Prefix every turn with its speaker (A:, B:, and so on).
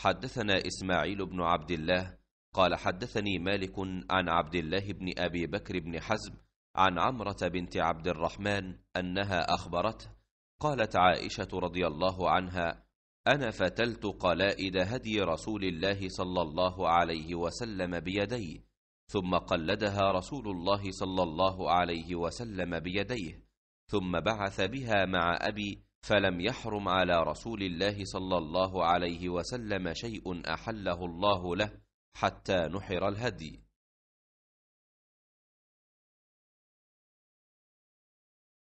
A: حدثنا إسماعيل بن عبد الله قال حدثني مالك عن عبد الله بن أبي بكر بن حزم عن عمرة بنت عبد الرحمن أنها أخبرته قالت عائشة رضي الله عنها أنا فتلت قلائد هدي رسول الله صلى الله عليه وسلم بيدي ثم قلدها رسول الله صلى الله عليه وسلم بيديه ثم بعث بها مع أبي فلم يحرم على رسول الله صلى الله عليه وسلم شيء أحله الله له حتى نحر الهدي.